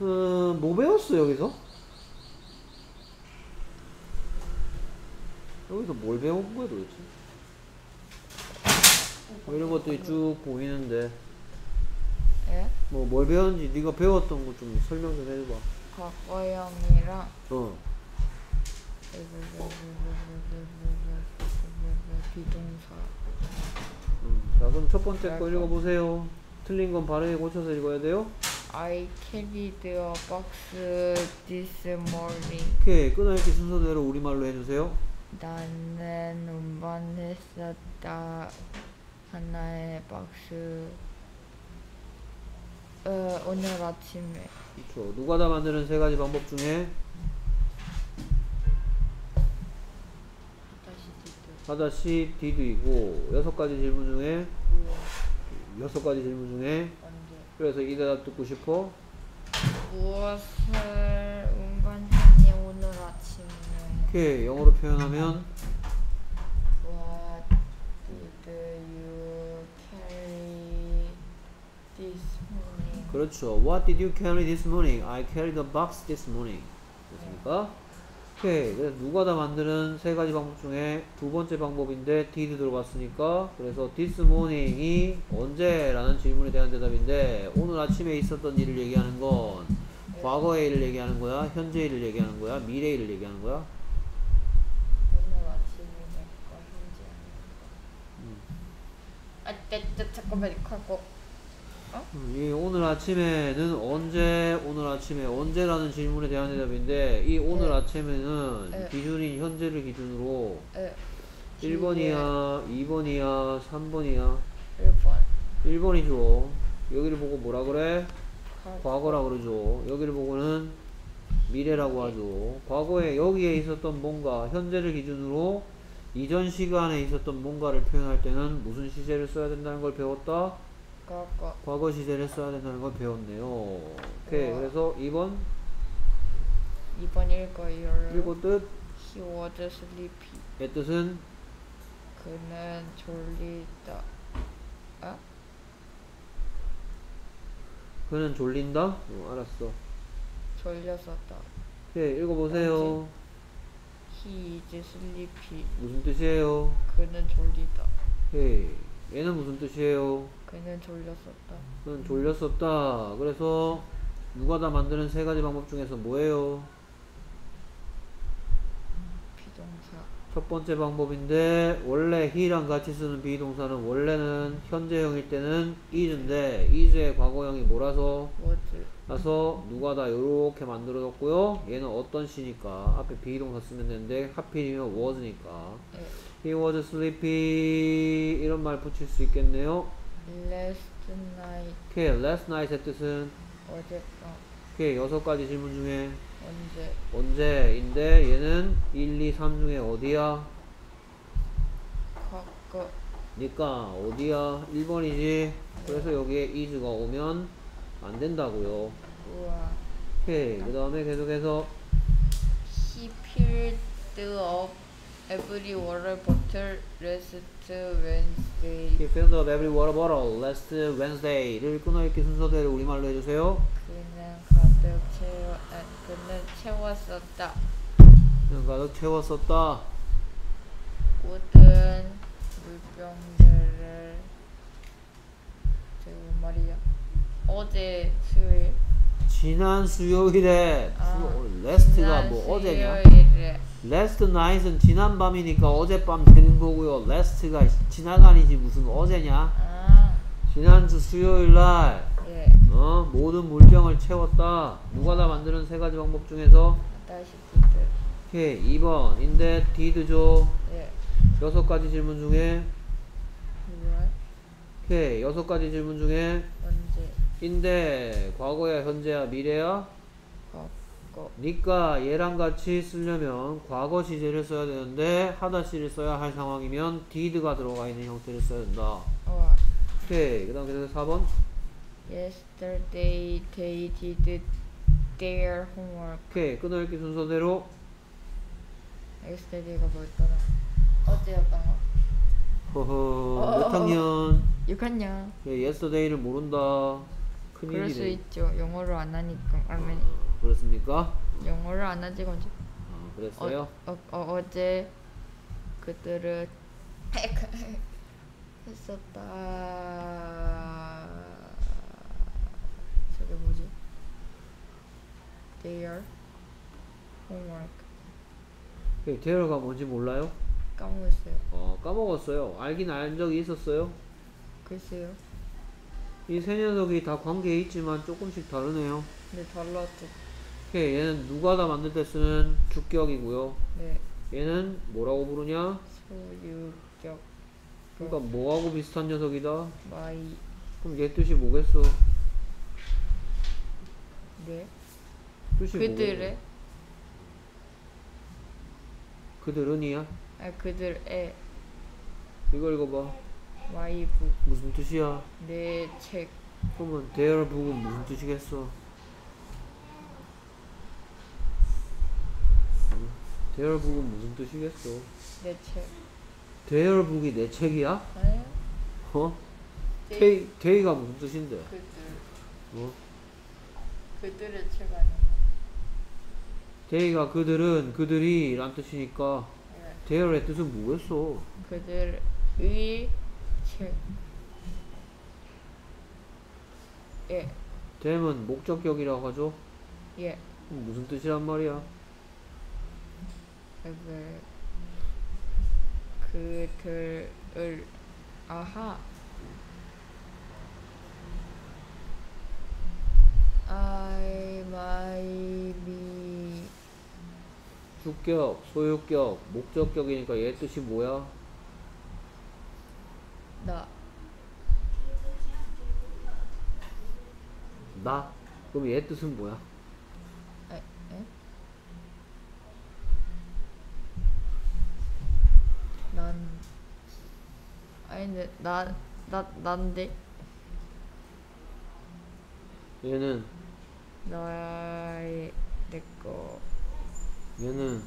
어, 뭐 배웠어 여기서? 여기서 뭘 배운 거야 도대체? 뭐 이런 것들이 쭉 보이는데 예? 뭐 뭘 배웠는지 네가 배웠던 거 좀 설명 좀 해줘봐. 과거형이랑 어. 비동사 음. 자 그럼 첫 번째 거. 읽어보세요. 틀린 건 발음에 고쳐서 읽어야 돼요. I carried a box this morning. 오케이 끊어읽기 순서대로 우리말로 해주세요. 나는 운반했었다 하나의 박스 어, 오늘 아침에. 그렇죠. 누가 다 만드는 세 가지 방법 중에? 다시 하다시 D도 여섯 가지 질문 중에? 여섯 가지 질문 중에 그래서 이 대답 듣고 싶어. 무엇을 운반했니 오늘 아침에 오케이 영어로 표현하면 What did you carry this morning? 그렇죠. What did you carry this morning? I carried a box this morning. 됐습니까? 오케이. 그래서 누가 다 만드는 세 가지 방법 중에 두 번째 방법인데 did 들어갔으니까 그래서 this morning이 언제 라는 질문에 대한 대답인데 오늘 아침에 있었던 일을 얘기하는 건 과거의 일을 얘기하는 거야? 현재 일을 얘기하는 거야? 미래 일을 얘기하는 거야? 오늘 아침이니까 현재 아닌가? 아, 네, 네, 잠깐만 하고 음, 이 오늘 아침에는 언제 오늘 아침에 언제라는 질문에 대한 대답인데 이 오늘 네. 아침에는 네. 기준인 현재를 기준으로 에 1번이야, 2번이야, 3번이야. 1번 1번이죠. 여기를 보고 뭐라 그래? 과거 과거 라 그러죠. 여기를 보고는 미래라고 하죠. 과거에 여기에 있었던 뭔가, 현재를 기준으로 이전 시간에 있었던 뭔가를 표현할 때는 무슨 시제를 써야 된다는 걸 배웠다? 과거 과거 시제를 써야 된다는 걸 배웠네요. 오케이. 우와. 그래서 2번 2번 읽어요 읽고 뜻. He was sleepy 의 뜻은 그는 졸리다 아? 그는 졸린다? 어, 알았어. 졸렸었다 오케이. 읽어보세요. He is sleepy 무슨 뜻이에요? 그는 졸리다 오케이. 얘는 무슨 뜻이에요? 그는 졸렸었다 그는 졸렸었다. 그래서 누가 다 만드는 세 가지 방법 중에서 뭐예요? 비동사 첫 번째 방법인데 원래 he랑 같이 쓰는 비동사는 원래는 현재형일 때는 is인데 is의 과거형이 뭐라서 was 라서 누가 다 요렇게 만들어졌고요. 얘는 어떤 시니까 앞에 비동사 쓰면 되는데 하필이면 was니까 예. He was sleepy 이런 말 붙일 수 있겠네요. last night 오케이, last night의 뜻은 어젯밤 오케이, 여섯 가지 질문 중에 언제 언제인데 얘는 1, 2, 3 중에 어디야? 과거 니까 어디야? 1번이지. 그래서 여기에 is가 오면 안 된다고요. 우와 오케이, 그 다음에 계속해서 He filled up every water bottle last Wednesday he filled up every water bottle last Wednesday를 끊어읽기 순서대로 우리말로 해주세요. 그는 가득 채워 아, 그는 채웠었다 그냥 가득 채웠었다. 모든 물병들을 저거 말이야 어제 수요일 지난 수요일에 아, 수- last가 지난 뭐 어제냐? 수요일에 last night은 지난 밤이니까 어젯밤 되는 거고요. last가 지나간이지 무슨 어제냐? 아 지난주 수요일 날 예. 어, 모든 물병을 채웠다. 누가 다 만드는 세 가지 방법 중에서 다시 did 오케이 2번 인데 did죠. 예. 여섯 가지 질문 중에? 오케이 여섯 가지 질문 중에 언제 인데 과거야 현재야 미래야? 과거 니까 얘랑 같이 쓰려면 과거 시제를 써야 되는데 하다시를 써야 할 상황이면 did가 들어가 있는 형태를 써야 된다. 와 오케이. 그 다음 계속 4번. Yesterday they did their homework. 오케이. 끊어읽기 순서대로. Yesterday가 뭐였더라? 어제였던 거 허허 몇 학년? 6학년. 예, yesterday를 모른다 그럴 수. 있죠. 영어를 안 하니까. 아니 어, 그렇습니까? 영어를 안 하지 건지. 어, 그랬어요? 어, 어, 어 제 그들을 했었다. 저게 뭐지? Their homework 그 대열가 뭔지 몰라요? 까먹었어요. 어, 까먹었어요. 알긴 알 적이 있었어요. 글쎄요. 이 세 녀석이 다 관계에 있지만 조금씩 다르네요. 근데 달랐죠. 오케이, 얘는 누가 다 만들 때 쓰는 주격이고요. 네. 얘는 뭐라고 부르냐? 소유격 그러니까 뭐하고 비슷한 녀석이다? my 그럼 얘 뜻이 뭐겠어? 네. 뜻이 그들의 뭐겠어? 그들은이야? 아 그들의 이거 읽어봐. 와이브 무슨 뜻이야? 내 책 그러면 their book은 무슨 뜻이겠어? 응? their book은 무슨 뜻이겠어? 내 책 their book이 내 책이야? 아니요. 어? 네. they, they가 무슨 뜻인데? 그들 어? 그들의 책 아니야. they가 그들은 그들이 란 뜻이니까 네. their의 뜻은 뭐겠어? 그들의 책. 예, them은 목적격이라고 하죠? 예. 무슨 뜻이란 말이야? 그들 그들을 아하. I my me 주격, 소유격, 목적격이니까 얘 뜻이 뭐야? 나 나? 그럼 얘 뜻은 뭐야? 에? 에? 난 아니 근데 나 나 난데 얘는 나의 내거 얘는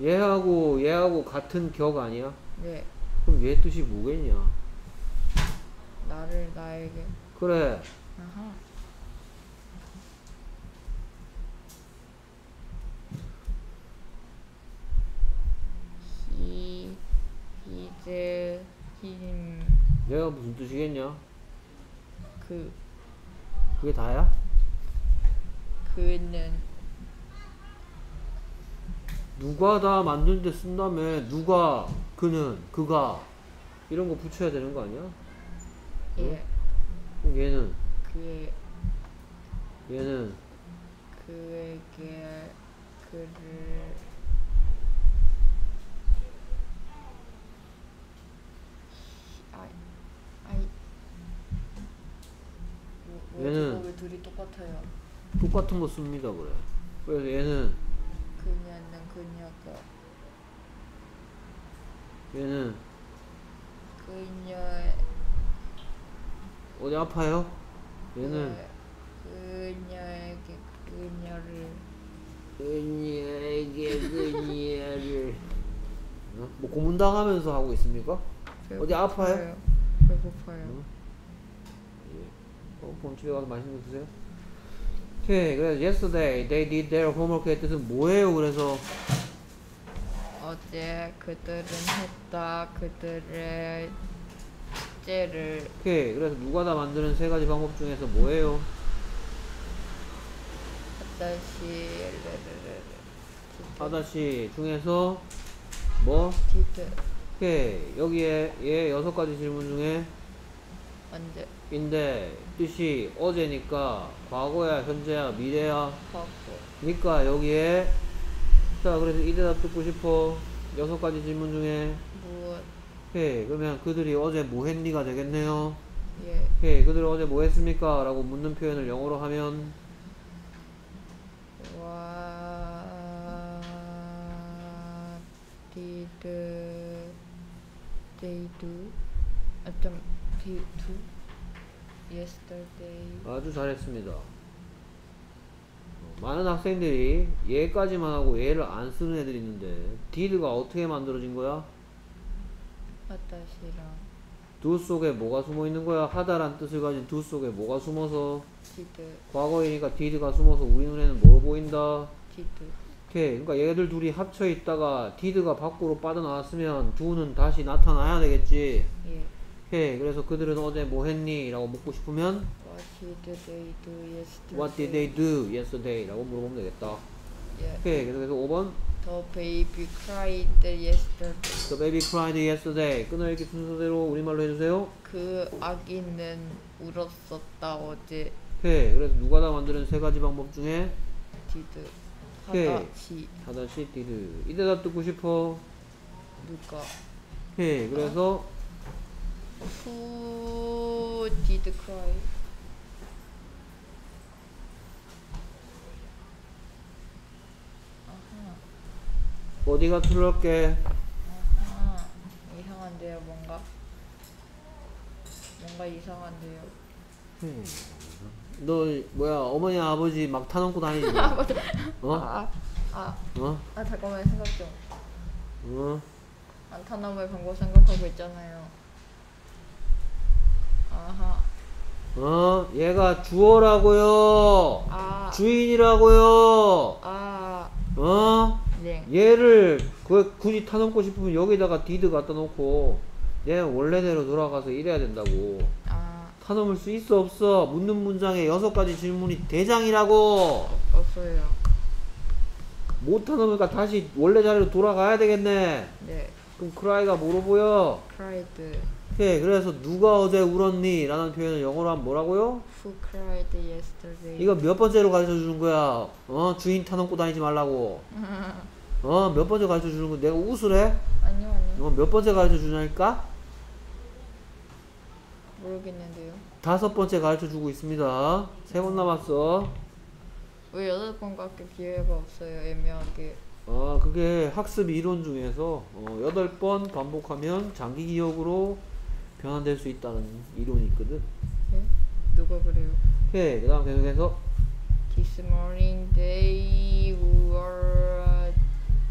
얘하고 얘하고 같은 격 아니야? 네 그럼 얘 뜻이 뭐겠냐? 나를 나에게 그래 아하 he his him 얘가 무슨 뜻이겠냐? 그 그게 다야? 그는 누가 다 만들 때쓴 다음에 누가 그는 그가 이런 거 붙여야 되는 거 아니야? 예 그럼 얘는 그의 얘는 그에게 그를 아이 아이 뭐, 얘는- 왜 둘이 똑같아요? 똑같은 거 씁니다 그래. 그래서 얘는 그녀는 그녀가 얘는 그녀의 어디 아파요? 얘는 그- 그녀에게 그녀를 그녀에게 그녀를 어? 뭐 고문당하면서 하고 있습니까? 어디 아파요? 배고파요. 배고파요. 응? 어, 그럼 집에 가서 맛있는 거 드세요. 오케이, 그래서 yesterday they did their homework의 뜻은 뭐예요? 그래서 어제 그들은 했다 그들의 숙제를 오케이, 그래서 누가 다 만드는 세 가지 방법 중에서 뭐예요? 다시 하다시 중에서 뭐? 디드 오케이, 여기에 얘 여섯 가지 질문 중에 언제 인데 뜻이 어제니까 과거야, 현재야, 미래야. 하고 그러니까 여기에 자 그래서 이 대답 듣고 싶어. 여섯 가지 질문 중에. 무엇? 오케이 그러면 그들이 어제 뭐 했니가 되겠네요? 예. 오케이 그들이 어제 뭐 했습니까? 라고 묻는 표현을 영어로 하면? What did they do? 아좀 did do yesterday 아주 잘했습니다 어, 많은 학생들이 얘까지만 하고 얘를 안 쓰는 애들이 있는데 did가 어떻게 만들어진 거야? 아따시랑 do 속에 뭐가 숨어 있는 거야? 하다란 뜻을 가진 do 속에 뭐가 숨어서 did 과거이니까 did가 숨어서 우리 눈에는 뭐 보인다? did 오케이. 그러니까 얘들 둘이 합쳐 있다가 did가 밖으로 빠져나왔으면 do는 다시 나타나야 되겠지. 예 오케이. 그래서 그들은 어제 뭐 했니? 라고 묻고 싶으면 What did they do yesterday? What did they do yesterday? 라고 물어보면 되겠다. 예 오케이. 그래서 5번 The baby cried yesterday. The baby cried yesterday. 끊어 읽기 순서대로 우리말로 해주세요. 그 아기는 울었었다 어제. 오케이. 그래서 누가 다 만드는 세 가지 방법 중에 did 오케이. 하다시 하다시 did. 이 대답 듣고 싶어. 누가 오케이. 그래서 Who did cry? 아하, 어디가 틀렸게? 아하, 이상한데요, 뭔가? 뭔가 이상한데요. 오케이. 너 뭐야 어머니 아버지 막 타놓고 다니지? 어? 아, 아, 어? 아, 잠깐만 생각 좀. 어? 안타나무의 방법 생각하고 있잖아요. 아하, 어? 얘가 주어라고요. 아, 주인이라고요. 아, 어? 네, 얘를 그 굳이 타넘고 싶으면 여기다가 did 갖다 놓고 얘 원래대로 돌아가서 이래야 된다고. 아, 타넘을 수 있어 없어? 묻는 문장에 여섯 가지 질문이 대장이라고. 없어요. 못 타넘으니까 다시 원래 자리로 돌아가야 되겠네. 네, 그럼 cry가 뭐로 보여? cried. 오케이 그래서 누가 어제 울었니? 라는 표현을 영어로 하면 뭐라고요? Who cried yesterday? 이거 몇 번째로 가르쳐 주는 거야? 어? 주인 타넘고 다니지 말라고. 어? 몇 번째 가르쳐 주는 거 내가 웃으래? 아니요, 아니요. 어, 몇 번째 가르쳐 주냐니까? 모르겠는데요. 다섯 번째 가르쳐 주고 있습니다. 세 번 남았어. 왜 여덟 번밖에 기회가 없어요, 애매하게. 아, 그게 학습 이론 중에서 어, 여덟 번 반복하면 장기 기억으로 변환될 수 있다는 이론이 있거든. 네? 누가 그래요? 오케이, 그 다음 계속해서 This morning they were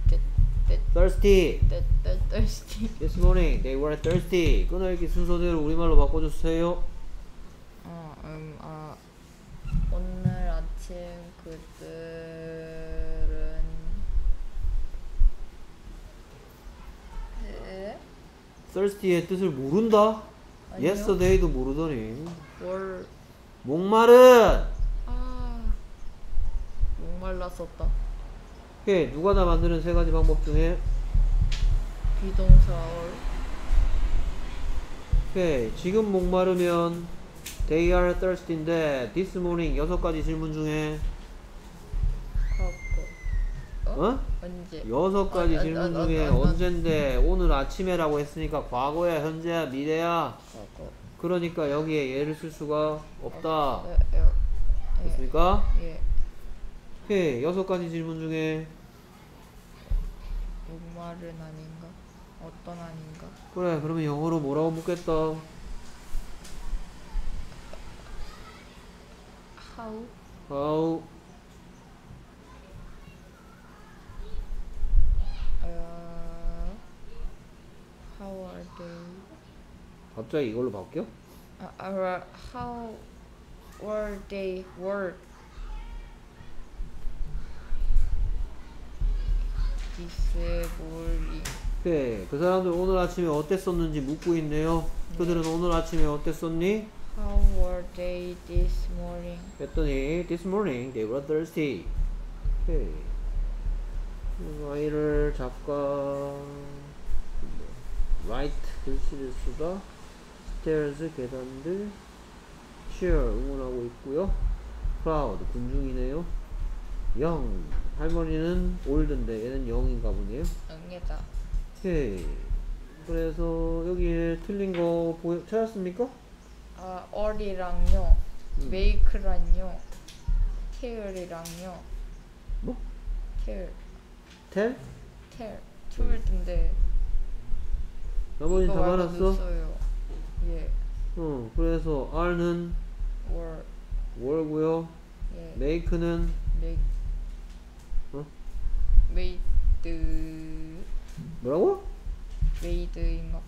that that thirsty. that that thirsty. This morning they were thirsty. 끊어읽기 순서대로 우리말로 바꿔주세요. 어, 음, 아 오늘 아침 그들은 네? Thirsty의 뜻을 모른다? 아니요. yesterday도 모르더니. 뭘 목마른. 아, 목말랐었다. 오케이, 누가 다 만드는 세 가지 방법 중에 비동사 얼 오케이, 지금 목마르면 they are thirsty인데 this morning 여섯 가지 질문 중에 어? 언제? 여섯 가지 어, 어, 질문 어, 어, 중에 어, 어. 언젠데 오늘 아침에라고 했으니까 과거야 현재야 미래야 그러니까 여기에 예를 쓸 수가 없다 예, 예, 됐습니까? 예. 오케이 여섯 가지 질문 중에 목말은 아닌가? 어떤 아닌가? 그래 그러면 영어로 뭐라고 묻겠다 How? how how are they? 갑자기 이걸로 바뀌어? 아, 아, how were they this morning? 오케이 그 사람들 오늘 아침에 어땠었는지 묻고 있네요 그들은 오늘 아침에 어땠었니? How were they this morning? 했더니 this morning they were thirsty. 오케이. 아이를 작가 write 글씨를 쓰다 stairs 계단들 cheer 응원하고 있고요. crowd 군중이네요. young 할머니는 올드인데 얘는 영인가 보네요. 응애다. 오케이. 그래서 여기에 틀린 거 보여 찾았습니까? 아, 얼이랑요, 음. 메이크랑요, 테일이랑요, 뭐? 테일, tell? 테일, 툴인데 나머지 다 말았어? 예, 어, 그래서 R는 월, 월고요. 예, make는 메이, 어? made, 뭐라고? made인가?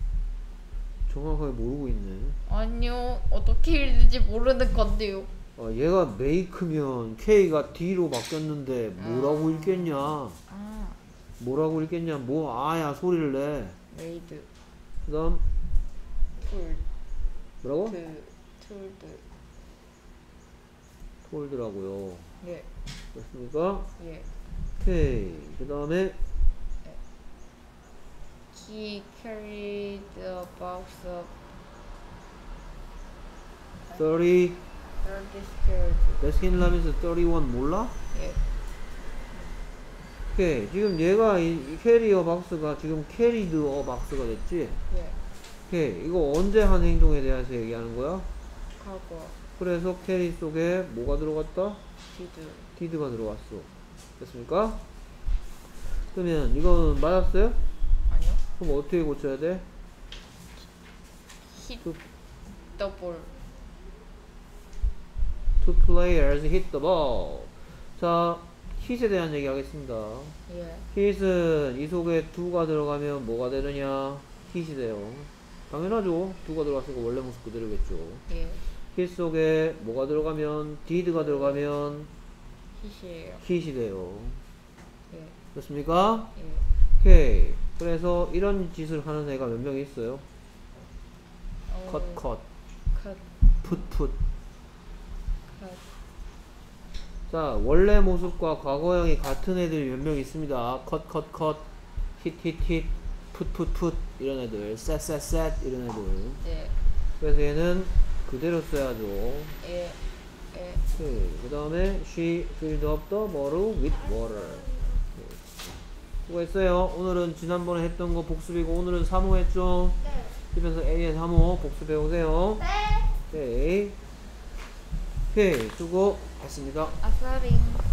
정확하게 모르고 있네. 아니요. 어떻게 읽는지 모르는 건데요. 아, 얘가 make면 K가 D로 바뀌었는데 뭐라고 읽겠냐? 아, 뭐라고 읽겠냐? 뭐 아야 소리를 내. made. 그 다음 툴. 뭐라고? 트. told. told라고요. 예. 됐습니까? 예. 오케이. 그 다음에 He carried a box of 30 30 squares. 베스킨 라빈스 31 몰라? 예. 오케이. 지금 얘가 이, 이 carry a box가 지금 carried a box가 됐지? 예. 오케이. 이거 언제 한 행동에 대해서 얘기하는 거야? 과거. 그래서 캐리 속에 뭐가 들어갔다? did. did가 들어왔어. 됐습니까? 그러면 이건 맞았어요? 아니요. 그럼 어떻게 고쳐야 돼? hit 그- the ball. Two players hit the ball. 자, hit에 대한 얘기 하겠습니다. 예. hit은 이 속에 두가 들어가면 뭐가 되느냐? hit이 돼요. 당연하죠. 두가 들어갔으니까 원래 모습 그대로겠죠. 예. hit 속에 뭐가 들어가면 did가 들어가면 hit이에요. hit이 돼요. 예. 됐습니까? 예. 오케이. 그래서 이런 짓을 하는 애가 몇명 있어요? 어, 컷, 컷, 컷. 풋, 풋. 컷. 자, 원래 모습과 과거형이 같은 애들이 몇 명 있습니다. 컷, 컷, 컷, 힛, 힛, 힛, 풋, 풋, 풋. 이런 애들. 셋, 셋, 셋. 이런 애들. 예. 그래서 얘는 그대로 써야죠. 예. 예. 오케이. 그 다음에 she filled up the bottle with water. 오케이. 수고했어요. 오늘은 지난번에 했던 거 복습이고 오늘은 3호 했죠? 네. 집에서 A에 3호 복습해 오세요. 네. 오케이. 오케이. 수고 했습니다. 아싸링.